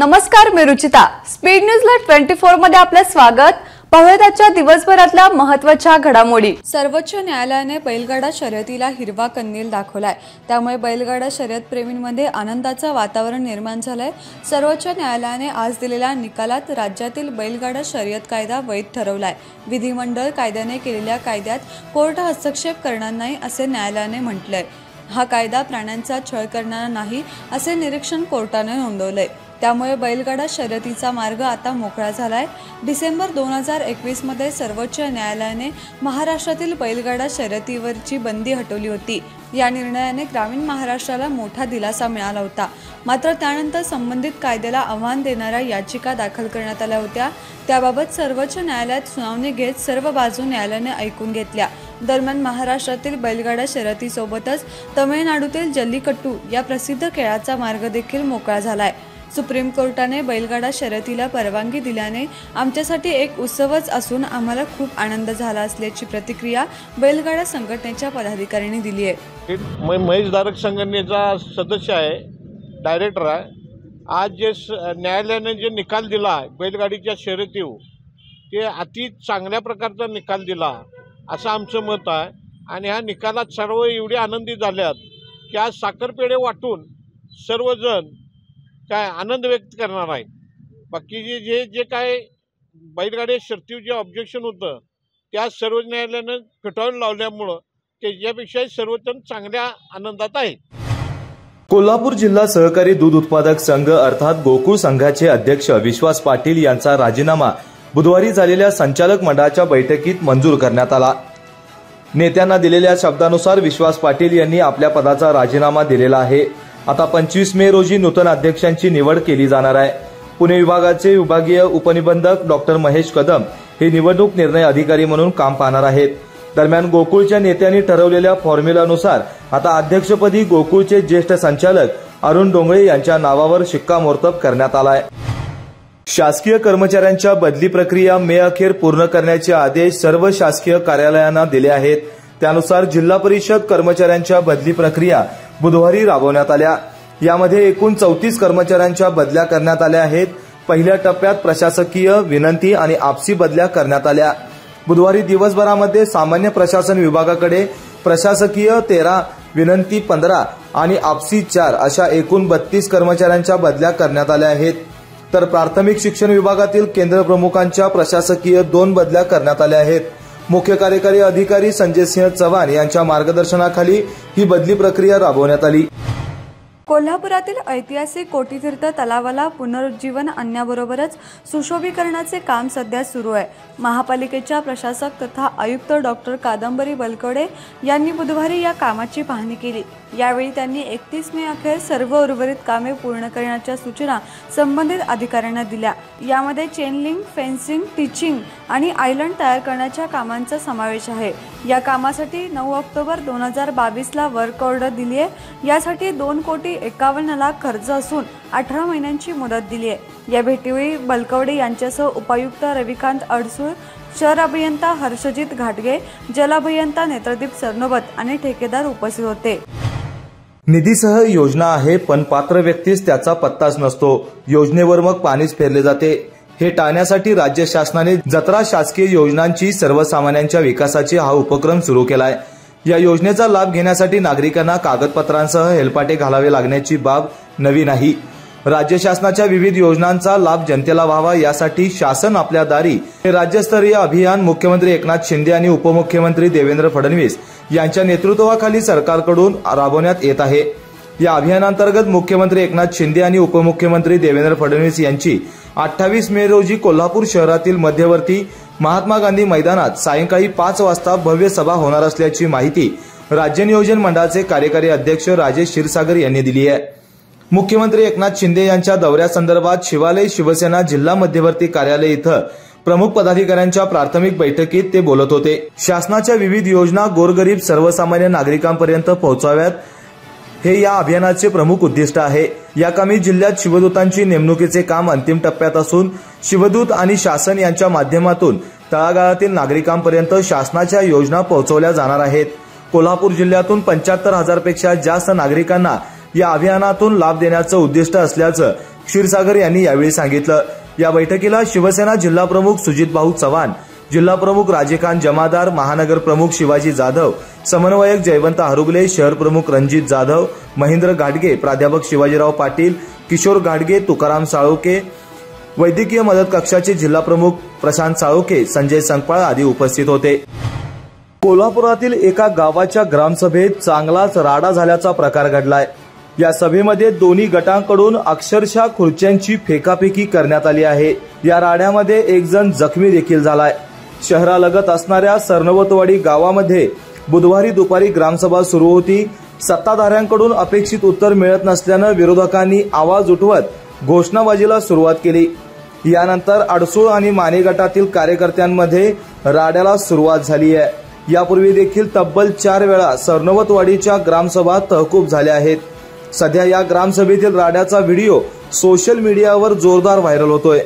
नमस्कार मी रुचिता. स्पीड न्यूजला ट्वेंटी फोरमध्ये आपलं स्वागत. पाहूयात आजच्या दिवसभरातल्या महत्त्वाच्या घडामोडी. सर्वोच्च न्यायालयाने बैलगाडा शर्यतीला हिरवा कंदील दाखवलाय. त्यामुळे बैलगाडा शर्यत प्रेमींमध्ये आनंदाचं वातावरण निर्माण झालंय. सर्वोच्च न्यायालयाने आज दिलेल्या निकालात राज्यातील बैलगाडा शर्यत कायदा वैध ठरवलाय. विधिमंडळ कायद्याने केलेल्या कायद्यात कोर्ट हस्तक्षेप करणार नाही असे न्यायालयाने म्हटलंय. हा कायदा प्राण्यांचा छळ करणारा नाही असे निरीक्षण कोर्टाने नोंदवलंय. त्यामुळे बैलगाडा शर्यतीचा मार्ग आता मोकळा झालाय. डिसेंबर दोन हजार एकवीसमध्ये सर्वोच्च न्यायालयाने महाराष्ट्रातील बैलगाडा शर्यतीवरची बंदी हटवली होती. या निर्णयाने ग्रामीण महाराष्ट्राला मोठा दिलासा मिळाला होता. मात्र त्यानंतर संबंधित कायद्याला आव्हान देणाऱ्या याचिका दाखल करण्यात आल्या होत्या. त्याबाबत सर्वोच्च न्यायालयात सुनावणी घेत सर्व बाजू न्यायालयाने ऐकून घेतल्या. दरम्यान महाराष्ट्रातील बैलगाडा शर्यतीसोबतच तमिळनाडूतील जल्लीकट्टू या प्रसिद्ध खेळाचा मार्ग देखील मोकळा झाला आहे सुप्रीम कोर्टाने बैलगाडा शर्यतीला परवानगी दिल्याने आमच्यासाठी एक उत्सवच असून आम्हाला खूप आनंद झाला असल्याची प्रतिक्रिया बैलगाडा संघटनेच्या पदाधिकाऱ्यांनी दिली आहे. मी महेश धारक संघटनेचा सदस्य आहे डायरेक्टर आहे. आज जे स न्यायालयाने जे निकाल दिला आहे बैलगाडीच्या शर्यतीवर ते अति चांगल्या प्रकारचा निकाल दिला असं आमचं मत आहे. आणि ह्या निकालात सर्व एवढे आनंदी झाल्यात की आज साखरपेढे वाटून सर्वजण काय आनंद व्यक्त करणार आहे. बाकीचे जे जे काय बैलगाडी शर्तीव जे ऑब्जेक्शन होतं त्या सर्वोच्च न्यायालयानं फेटाळून लावल्यामुळं त्याच्यापेक्षा सर्वजण चांगल्या आनंदात आहे. कोल्हापूर जिल्हा सहकारी दूध उत्पादक संघ अर्थात गोकुळ संघाचे अध्यक्ष विश्वास पाटील यांचा राजीनामा बुधवारी झालेल्या संचालक मंडळाच्या बैठकीत मंजूर करण्यात आला. नेत्यांना दिलेल्या शब्दानुसार विश्वास पाटील यांनी आपल्या पदाचा राजीनामा दिलेला आहे. आता पंचवीस मे रोजी नूतन अध्यक्षांची निवड केली जाणार आहे. पुणे विभागाचे विभागीय उपनिबंधक डॉक्टर महेश कदम हे निवडणूक निर्णय अधिकारी म्हणून काम पाहणार आहेत. दरम्यान गोकुळच्या नेत्यांनी ठरवलेल्या फॉर्म्युलानुसार आता अध्यक्षपदी गोकुळचे ज्येष्ठ संचालक अरुण डोंगळे यांच्या नावावर शिक्कामोर्तब करण्यात आलाय. शासकीय कर्मचाऱ्यांच्या बदली प्रक्रिया मे अखेर पूर्ण करण्याचे आदेश सर्व शासकीय कार्यालयांना दिले आहेत. त्यानुसार जिल्हा परिषद कर्मचाऱ्यांच्या बदली प्रक्रिया बुधवारी राबवण्यात आल्या. यामध्ये एकूण चौतीस कर्मचाऱ्यांच्या बदल्या करण्यात आल्या आहेत. पहिल्या टप्प्यात प्रशासकीय विनंती आणि आपसी बदल्या करण्यात आल्या. बुधवारी दिवसभरामध्ये सामान्य प्रशासन विभागाकडे प्रशासकीय तेरा विनंती पंधरा आणि आपसी चार अशा एकूण बत्तीस कर्मचाऱ्यांच्या बदल्या करण्यात आल्या आहेत. तर प्राथमिक शिक्षण विभागातील केंद्र प्रमुखांच्या प्रशासकीय दोन बदल्या करण्यात आल्या आहेत. मुख्य कार्यकारी अधिकारी संजय सिंह चव्हाण यांच्या मार्गदर्शनाखाली ही बदली प्रक्रिया राबवण्यात आली. कोल्हापुरातील ऐतिहासिक कोटीतीर्थ तलावाला पुनरुज्जीवन आणण्याबरोबरच सुशोभीकरणाचे काम सध्या सुरू आहे. महापालिकेच्या प्रशासक तथा आयुक्त डॉक्टर कादंबरी बलकडे यांनी बुधवारी या कामाची पाहणी केली. यावेळी त्यांनी एकतीस मे अखेर सर्व उर्वरित कामे पूर्ण करण्याच्या सूचना संबंधित अधिकाऱ्यांना दिल्या. यामध्ये चेनलिंग फेन्सिंग टीचिंग आणि आयलंड तयार करण्याच्या कामांचा समावेश आहे. या कामासाठी नऊ ऑक्टोबर दोन हजार बावीसला वर्क ऑर्डर दिली आहे यासाठी दोन कोटी एकावन्न लाख खर्च असून अठरा महिन्यांची मुदत दिली आहे. या भेटीवेळी बलकवडे यांच्यासह उपायुक्त रविकांत अडसूळ शहर अभियंता हर्षजित घाटगे जलाभियंता नेत्रदीप सरनोबत आणि ठेकेदार उपस्थित होते. निधीसह योजना आहे पण पात्र व्यक्तीस त्याचा पत्ताच नसतो. योजनेवर मग पाणीच फेरले जाते. हे टाळण्यासाठी राज्य शासनाने जत्रा शासकीय योजनांची सर्वसामान्यांच्या विकासाची हा उपक्रम सुरू केलाय. या योजनेचा लाभ घेण्यासाठी नागरिकांना कागदपत्रांसह हेलपाटे घालावे लागण्याची बाब नवी नाही. राज्य शासनाच्या विविध योजनांचा लाभ जनतेला व्हावा यासाठी शासन आपल्या दारी हे राज्यस्तरीय अभियान मुख्यमंत्री एकनाथ शिंदे आणि उपमुख्यमंत्री देवेंद्र फडणवीस यांच्या नेतृत्वाखाली सरकारकडून राबवण्यात येत आहे. या अभियानांतर्गत मुख्यमंत्री एकनाथ शिंदे आणि उपमुख्यमंत्री देवेंद्र फडणवीस यांची अठ्ठावीस मे रोजी कोल्हापूर शहरातील मध्यवर्ती महात्मा गांधी मैदानात सायंकाळी पाच वाजता भव्य सभा होणार असल्याची माहिती राज्य नियोजन मंडळाचे कार्यकारी अध्यक्ष राजेश क्षीरसागर यांनी दिली आहे. मुख्यमंत्री एकनाथ शिंदे यांच्या दौऱ्यासंदर्भात शिवालय शिवसेना जिल्हा मध्यवर्ती कार्यालय इथं प्रमुख पदाधिकाऱ्यांच्या प्राथमिक बैठकीत ते बोलत होते. शासनाच्या विविध योजना गोरगरीब सर्वसामान्य नागरिकांपर्यंत पोहोचाव्यात हे या अभियानाचे प्रमुख उद्दिष्ट आहे. या कामी जिल्ह्यात शिवदूतांची नेमणुकीचे काम अंतिम टप्प्यात असून शिवदूत आणि शासन यांच्या माध्यमातून तळागाळातील नागरिकांपर्यंत शासनाच्या योजना पोहोचवल्या जाणार आहेत. कोल्हापूर जिल्ह्यातून पंच्याहत्तर हजारपेक्षा जास्त नागरिकांना या अभियानातून लाभ देण्याचं उद्दिष्ट असल्याचं क्षीरसागर यांनी यावेळी सांगितलं. या बैठकीला शिवसेना जिल्हाप्रमुख सुजित भाऊ चव्हाण जिल्हाप्रमुख प्रमुख जमादार महानगर प्रमुख शिवाजी जाधव समन्वयक जयवंत हरुबले शहर प्रमुख रणजित जाधव महेंद्र गाडगे प्राध्यापक शिवाजीराव पाटील किशोर गाडगे तुकाराम साळोके वैद्यकीय मदत कक्षाचे जिल्हा प्रमुख प्रशांत साळोके संजय संकपाळ आदी उपस्थित होते. कोल्हापुरातील एका गावाच्या ग्रामसभेत चांगलाच राडा झाल्याचा प्रकार घडलाय. या सभेमध्ये दोन्ही गटांकडून अक्षरशः खुर्च्यांची फेकाफेकी करण्यात आली आहे. या राड्यामध्ये एक जण जखमी देखील झालाय. शहरालगत असणाऱ्या सरनवतवाडी गावामध्ये बुधवारी दुपारी ग्रामसभा सुरू होती. सत्ताधाऱ्यांकडून अपेक्षित उत्तर मिळत नसल्यानं विरोधकांनी आवाज उठवत घोषणाबाजीला सुरुवात केली. यानंतर अडसूळ आणि माने गटातील कार्यकर्त्यांमध्ये राड्याला सुरुवात झाली आहे. यापूर्वी देखील तब्बल चार वेळा सरनवतवाडीच्या ग्रामसभा तहकूब झाल्या आहेत. सध्या या ग्रामसभेतील राड्याचा व्हिडिओ सोशल मीडियावर जोरदार व्हायरल होतोय.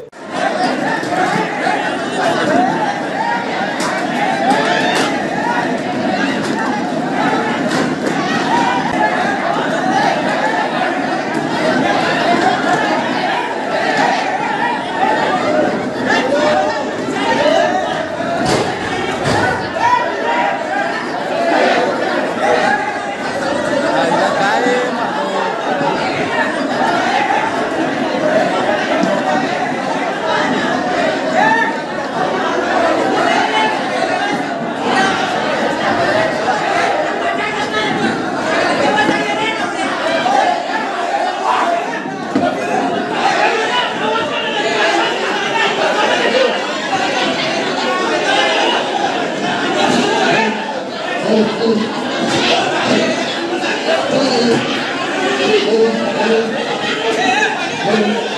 Women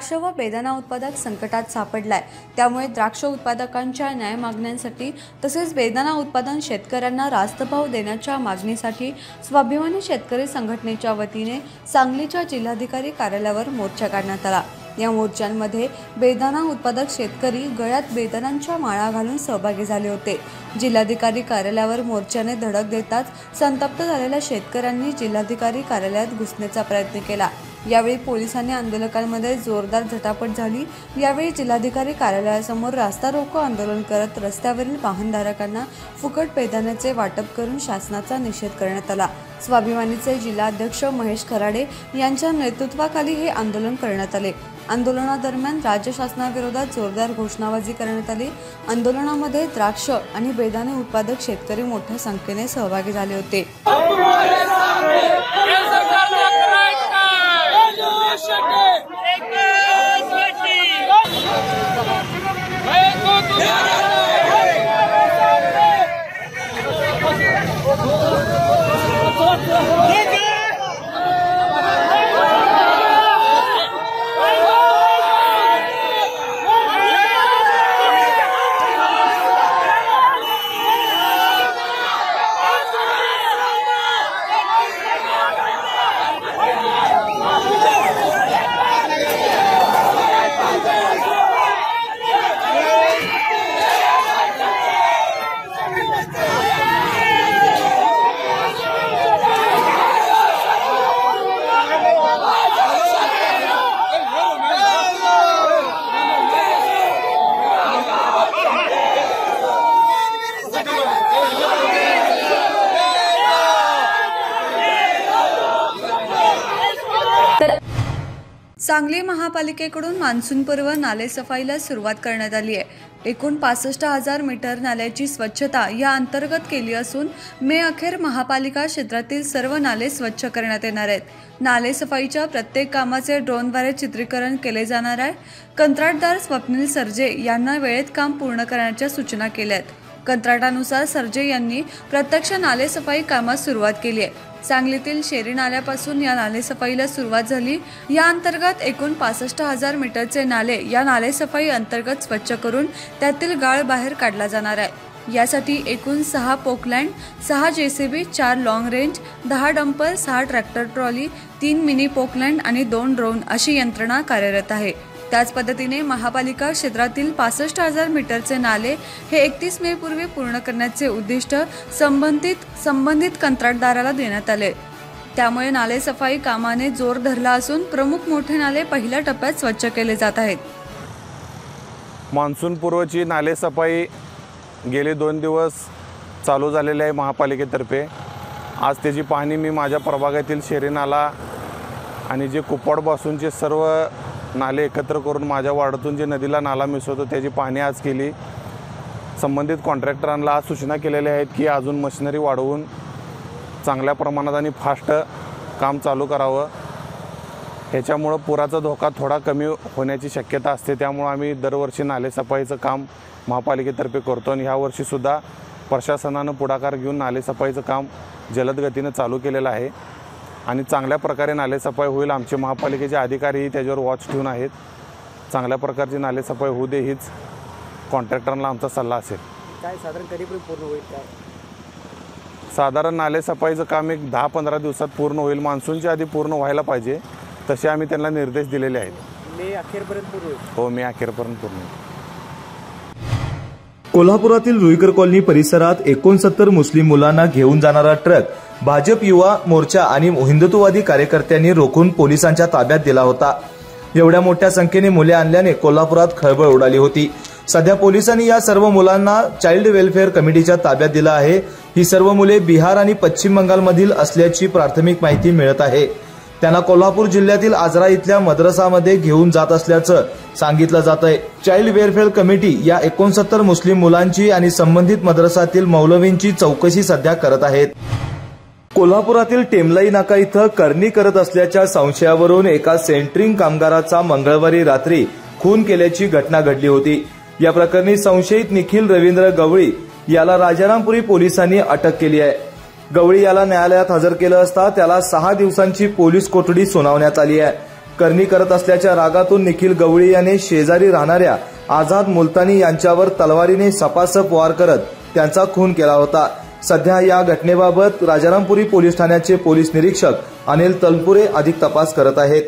द्राक्ष व बेदाना उत्पादक संकटात सापडलाय. त्यामुळे द्राक्ष उत्पादकांच्या न्याय मागण्यांसाठी तसेच बेदाना उत्पादन शेतकऱ्यांना रास्त भाव देण्याच्या मागणीसाठी स्वाभिमानी शेतकरी संघटनेच्या वतीने सांगलीच्या जिल्हाधिकारी कार्यालयावर मोर्चा काढण्यात आला. या मोर्चांमध्ये बेदाना उत्पादक शेतकरी गळ्यात बेदानांच्या माळा घालून सहभागी झाले होते. जिल्हाधिकारी कार्यालयावर मोर्चाने धडक देताच संतप्त झालेल्या शेतकऱ्यांनी जिल्हाधिकारी कार्यालयात घुसण्याचा प्रयत्न केला. यावेळी पोलिसांनी आंदोलकांमध्ये जोरदार झटापट झाली. यावेळी जिल्हाधिकारी कार्यालयासमोर रास्ता रोको आंदोलन करत रस्त्यावरील वाहनधारकांना फुकट पैदानाचे वाटप करून शासनाचा निषेध करण्यात आला. स्वाभिमानीचे जिल्हाध्यक्ष महेश खराडे यांच्या नेतृत्वाखाली हे आंदोलन करण्यात आले. आंदोलनादरम्यान राज्य शासनाविरोधात जोरदार घोषणाबाजी करण्यात आली. आंदोलनामध्ये द्राक्ष आणि बेदाणे उत्पादक शेतकरी मोठ्या संख्येने सहभागी झाले होते. काय? एकच गोष्टी. सांगली महापालिकेकडून मान्सूनपूर्व नालेसफाईला सुरुवात करण्यात आली आहे. एकूण पासष्ट हजार मीटर नाल्याची स्वच्छता या अंतर्गत केली असून मे अखेर महापालिका क्षेत्रातील सर्व नाले स्वच्छ करण्यात येणार आहेत. नालेसफाईच्या प्रत्येक कामाचे ड्रोनद्वारे चित्रीकरण केले जाणार आहे. कंत्राटदार स्वप्नील सर्जे यांना वेळेत काम पूर्ण करण्याच्या सूचना केल्या आहेत. कंत्राटानुसार सर्जे यांनी प्रत्यक्ष नालेसफाई कामास सुरुवात केली आहे. सांगलीतील शेरी नाल्यापासून या नालेसफाईला सुरुवात झाली. या अंतर्गत एकूण पासष्ट हजार मीटरचे नाले या नालेसफाई अंतर्गत स्वच्छ करून त्यातील गाळ बाहेर काढला जाणार आहे. यासाठी एकूण सहा पोकलँड सहा जेसीबी चार लॉंग रेंज दहा डंपर सहा ट्रॅक्टर ट्रॉली तीन मिनी पोकलँड आणि दोन ड्रोन अशी यंत्रणा कार्यरत आहे. त्याच पद्धतीने महापालिका क्षेत्रातील पासष्ट हजार मीटरचे नाले हे एकतीस मे पूर्वी पूर्ण करण्याचे उद्दिष्ट संबंधित संबंधित कंत्राटदाराला देण्यात आले. त्यामुळे नालेसफाई कामाने जोर धरला असून प्रमुख मोठे नाले पहिल्या टप्प्यात स्वच्छ केले जात आहेत. मान्सूनपूर्वची नालेसफाई गेले दोन दिवस चालू झालेली आहे महापालिकेतर्फे. आज त्याची पाहणी मी माझ्या प्रभागातील शेरी नाला आणि जे कुप्पाडपासूनचे सर्व नाले एकत्र करून माझ्या वाड्यातून जे नदीला नाला मिसळतो त्याची पाहणी आज केली. संबंधित कॉन्ट्रॅक्टरांना आज सूचना केलेल्या आहेत की अजून मशिनरी वाढवून चांगल्या प्रमाणात आणि फास्ट काम चालू करावं. ह्याच्यामुळं पुराचा धोका थोडा कमी होण्याची शक्यता असते. त्यामुळं आम्ही दरवर्षी नालेसफाईचं काम महापालिकेतर्फे करतो आणि ह्या वर्षीसुद्धा प्रशासनानं पुढाकार घेऊन नालेसफाईचं काम जलद गतीनं चालू केलेलं आहे. आणि चांगल्या प्रकारे नालेसफाई होईल. आमचे महापालिकेचे अधिकारीही त्याच्यावर वॉच ठेवून आहेत. चांगल्या प्रकारची नालेसफाई होऊ दे हीच कॉन्ट्रॅक्टरांना आमचा सल्ला असेल. काय साधारण कधीपर्यंत पूर्ण होईल काय? साधारण नालेसफाईचं काम एक दहा पंधरा दिवसात पूर्ण होईल. मान्सूनच्या आधी पूर्ण व्हायला पाहिजे. तसे आम्ही त्यांना निर्देश दिलेले आहेत. मे अखेरपर्यंत पूर्ण होईल. हो मी अखेरपर्यंत पूर्ण होईल. कोल्हापुरातील रुईकर कॉलनी परिसरात एकोणसत्तर मुस्लिम मुलांना घेऊन जाणारा ट्रक भाजप युवा मोर्चा आणि हिंदुत्ववादी कार्यकर्त्यांनी रोखून पोलिसांच्या ताब्यात दिला होता. एवढ्या मोठ्या संख्येने मुले आणल्याने कोल्हापुरात खळबळ उडाली होती. सध्या पोलिसांनी या सर्व मुलांना चाइल्ड वेलफेअर कमिटीच्या ताब्यात दिलं आहे. ही सर्व मुले बिहार आणि पश्चिम बंगालमधील असल्याची प्राथमिक माहिती मिळत आहे. त्यांना कोल्हापूर जिल्ह्यातील आजरा इथल्या मद्रसामध्ये घेऊन जात असल्याचं सांगितलं जात आहे चाइल्ड वेलफेअर कमिटी या एकोणसत्तर मुस्लिम मुलांची आणि संबंधित मद्रसातील मौलवींची चौकशी सध्या करत आहेत. कोल्हापुरातील टेमलाई नाका इथं करणी करत असल्याच्या संशयावरून एका सेंटरिंग कामगाराचा मंगळवारी रात्री खून केल्याची घटना घडली होती. या प्रकरणी संशयित निखिल रवींद्र गवळी याला राजारामपुरी पोलिसांनी अटक केली आहे. गवळी याला न्यायालयात हजर केलं असता त्याला सहा दिवसांची पोलीस कोठडी सुनावण्यात आली आहे. करणी करत असल्याच्या रागातून निखिल गवळी याने शेजारी राहणाऱ्या आझाद मुलतानी यांच्यावर तलवारीने सपासप वार करत त्यांचा खून केला होता. सध्या या घटनेबाबत राजारामपुरी पोलीस ठाण्याचे पोलीस निरीक्षक अनिल तलपुरे अधिक तपास करत आहेत.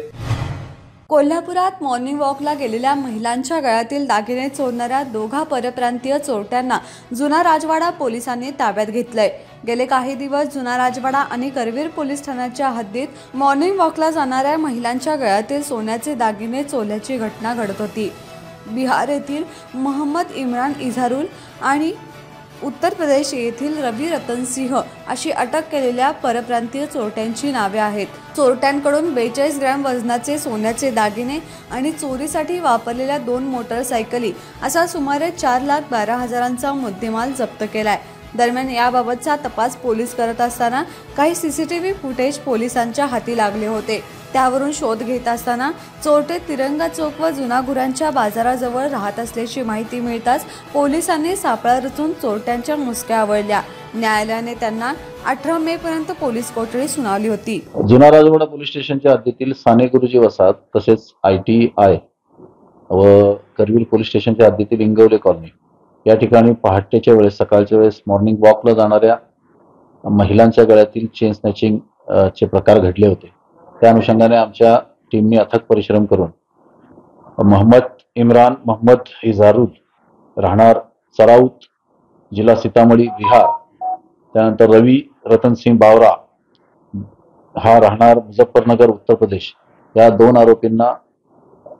कोल्हापुरात मॉर्निंग वॉकला गेलेल्या महिलांच्या गळ्यातील दागिने चोरणाऱ्या दोघा परप्रांतीय चोरट्यांना जुना राजवाडा पोलिसांनी ताब्यात घेतलंय. गेले काही दिवस जुना राजवाडा आणि करवीर पोलीस ठाण्याच्या हद्दीत मॉर्निंग वॉकला जाणाऱ्या महिलांच्या गळ्यातील सोन्याचे दागिने चोरल्याची घटना घडत होती. बिहार येथील महम्मद इम्रान इझारुल आणि उत्तर प्रदेश येथील रवी रतन सिंह अशी अटक केलेल्या परप्रांतीय चोरट्यांची नावे आहेत. चोरट्यांकडून बेचाळीस ग्रॅम वजनाचे सोन्याचे दागिने आणि चोरीसाठी वापरलेल्या दोन मोटरसायकली असा सुमारे चार लाख बारा हजारांचा मुद्देमाल जप्त केलाय. दरम्यान याबाबतचा तपास पोलीस करत असताना काही सीसीटीव्ही फुटेज पोलिसांच्या हाती लागले होते. त्यावरून शोध घेत असताना चोरटे तिरंगा चौक व जुना गुरांच्या बाजाराजवळ राहत असल्याची माहिती मिळताच पोलिसांनी सापळा रचून चोरट्यांच्या मुसक्या आवळल्या. न्यायालयाने त्यांना अठरा मे पर्यंत पोलीस कोठडी सुनावली होती. जुना राजवाडा पोलीस स्टेशनच्या हद्दीतील साने गुरुजी वसाहत तसेच आय टी आय व करवीर पोलीस स्टेशनच्या हद्दीतील इंगवले कॉलनी. या ठिकाणी पहाटेच्या वेळेस सकाळच्या वेळेस मॉर्निंग वॉकला जाणाऱ्या महिलांच्या गळ्यातील चेन स्नॅचिंग चे प्रकार घडले होते. त्या अनुषंगाने आमच्या टीमने अथक परिश्रम करून मोहम्मद इम्रान मोहम्मद इझारुल राहणार सराऊत जिल्हा सीतामढी बिहार त्यानंतर रवी रतनसिंग बावरा हा राहणार मुझफ्फरनगर उत्तर प्रदेश या दोन आरोपींना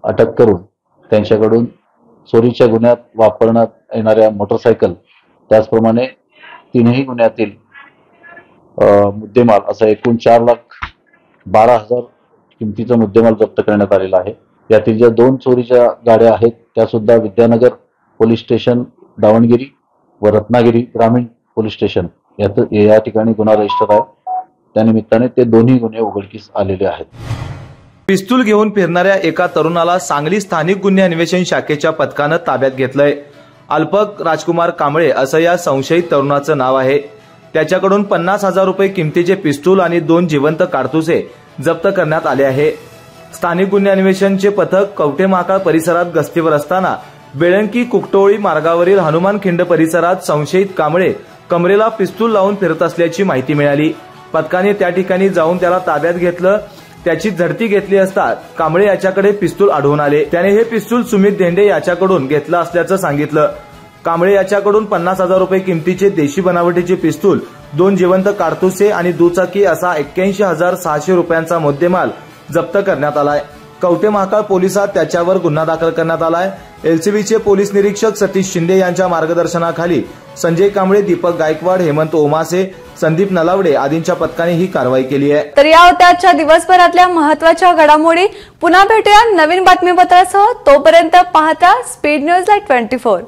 अटक करून त्यांच्याकडून चोरीच्या गुन्ह्यात वापरण्यात येणाऱ्या मोटरसायकल त्याचप्रमाणे तीनही गुन्ह्यातील मुद्देमाल असा एकूण चार लाख बारा हजार किमतीचा मुद्देमाल जप्त करण्यात आलेला आहे. यातील ज्या दोन चोरीच्या गाड्या आहेत त्या सुद्धा विद्यानगर पोलीस स्टेशन दावणगिरी व रत्नागिरी ग्रामीण पोलीस स्टेशन यात या ठिकाणी गुन्हा रजिस्टर आहे. त्यानिमित्ताने ते दोन्ही गुन्हे उघडकीस आलेले आहेत. पिस्तूल घेऊन फिरणाऱ्या एका तरुणाला सांगली स्थानिक गुन्हे अन्वेषण शाखेच्या पथकानं ताब्यात घेतलंय. अल्पक राजकुमार कांबळे असं या संशयित तरुणाचं नाव आहे. त्याच्याकडून पन्नास हजार रुपये किमतीचे पिस्तूल आणि दोन जिवंत काडतुसे जप्त करण्यात आले आहे. स्थानिक गुन्हे अन्वेषणचे पथक कवठे महाकाळ परिसरात गस्तीवर असताना बेळंकी कुकटोळी मार्गावरील हनुमान खिंड परिसरात संशयित कांबळे कमरेला पिस्तूल लावून फिरत असल्याची माहिती मिळाली. पथकाने त्या ठिकाणी जाऊन त्याला ताब्यात घेतलं. त्याची झडती घेतली असता कांबळे याच्याकडे पिस्तूल आढळून आले. त्याने हे पिस्तूल सुमित धेंडे याच्याकडून घेतलं असल्याचं सांगितलं. कांबळे याच्याकडून पन्नास हजार रुपये किमतीचे देशी बनावटीचे पिस्तूल दोन जिवंत कारतुसे आणि दुचाकी असा एक्क्याऐंशी हजार सहाशे रुपयांचा मुद्देमाल जप्त करण्यात आलाय. कवठे महाकाळ पोलिसात त्याच्यावर गुन्हा दाखल करण्यात आलाय. एलसीबीचे पोलीस निरीक्षक सतीश शिंदे यांच्या मार्गदर्शनाखाली संजय कांबळे दीपक गायकवाड हेमंत ओमासे संदीप नलावडे आदींच्या पथकाने ही कारवाई केली आहे. तर या होत्या आजच्या दिवसभरातल्या महत्त्वाच्या घडामोडी. पुन्हा भेटूया नवीन बातमीपत्रासह. तोपर्यंत पाहता speed news light twenty four.